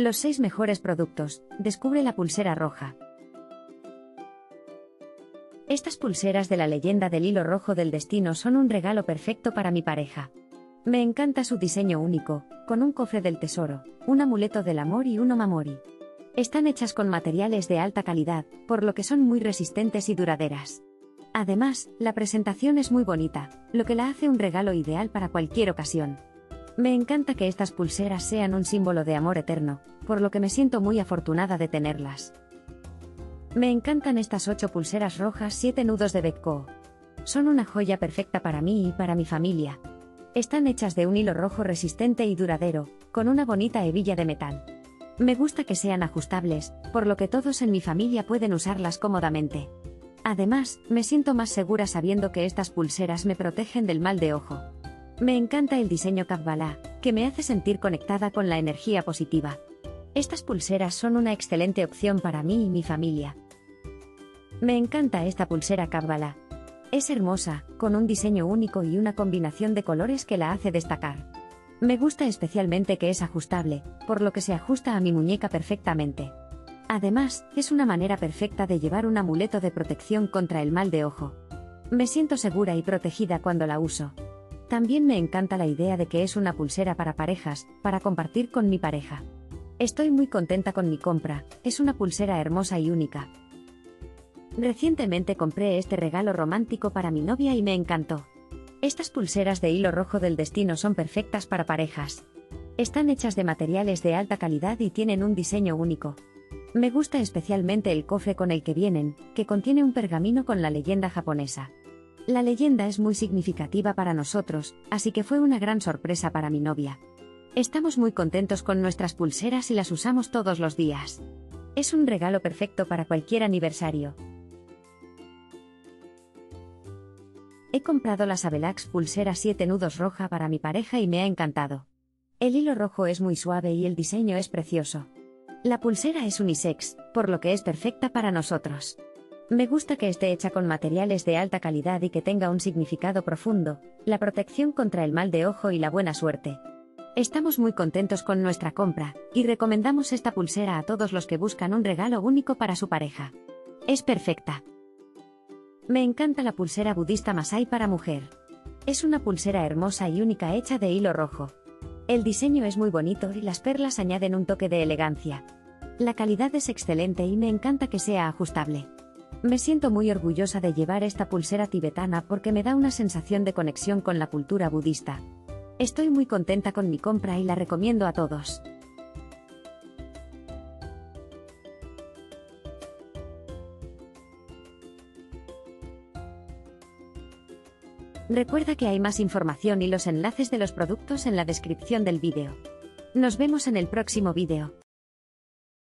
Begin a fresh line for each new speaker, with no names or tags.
Los 6 mejores productos. Descubre la pulsera roja. Estas pulseras de la leyenda del hilo rojo del destino son un regalo perfecto para mi pareja. Me encanta su diseño único, con un cofre del tesoro, un amuleto del amor y un omamori. Están hechas con materiales de alta calidad, por lo que son muy resistentes y duraderas. Además, la presentación es muy bonita, lo que la hace un regalo ideal para cualquier ocasión. Me encanta que estas pulseras sean un símbolo de amor eterno, por lo que me siento muy afortunada de tenerlas. Me encantan estas 8 pulseras rojas 7 nudos de Becco. Son una joya perfecta para mí y para mi familia. Están hechas de un hilo rojo resistente y duradero, con una bonita hebilla de metal. Me gusta que sean ajustables, por lo que todos en mi familia pueden usarlas cómodamente. Además, me siento más segura sabiendo que estas pulseras me protegen del mal de ojo. Me encanta el diseño Kabbalah, que me hace sentir conectada con la energía positiva. Estas pulseras son una excelente opción para mí y mi familia. Me encanta esta pulsera Kabbalah. Es hermosa, con un diseño único y una combinación de colores que la hace destacar. Me gusta especialmente que es ajustable, por lo que se ajusta a mi muñeca perfectamente. Además, es una manera perfecta de llevar un amuleto de protección contra el mal de ojo. Me siento segura y protegida cuando la uso. También me encanta la idea de que es una pulsera para parejas, para compartir con mi pareja. Estoy muy contenta con mi compra, es una pulsera hermosa y única. Recientemente compré este regalo romántico para mi novia y me encantó. Estas pulseras de hilo rojo del destino son perfectas para parejas. Están hechas de materiales de alta calidad y tienen un diseño único. Me gusta especialmente el cofre con el que vienen, que contiene un pergamino con la leyenda japonesa. La leyenda es muy significativa para nosotros, así que fue una gran sorpresa para mi novia. Estamos muy contentos con nuestras pulseras y las usamos todos los días. Es un regalo perfecto para cualquier aniversario. He comprado la Sabelax pulsera 7 nudos roja para mi pareja y me ha encantado. El hilo rojo es muy suave y el diseño es precioso. La pulsera es unisex, por lo que es perfecta para nosotros. Me gusta que esté hecha con materiales de alta calidad y que tenga un significado profundo, la protección contra el mal de ojo y la buena suerte. Estamos muy contentos con nuestra compra, y recomendamos esta pulsera a todos los que buscan un regalo único para su pareja. Es perfecta. Me encanta la pulsera budista Masai para mujer. Es una pulsera hermosa y única hecha de hilo rojo. El diseño es muy bonito y las perlas añaden un toque de elegancia. La calidad es excelente y me encanta que sea ajustable. Me siento muy orgullosa de llevar esta pulsera tibetana porque me da una sensación de conexión con la cultura budista. Estoy muy contenta con mi compra y la recomiendo a todos. Recuerda que hay más información y los enlaces de los productos en la descripción del vídeo. Nos vemos en el próximo vídeo.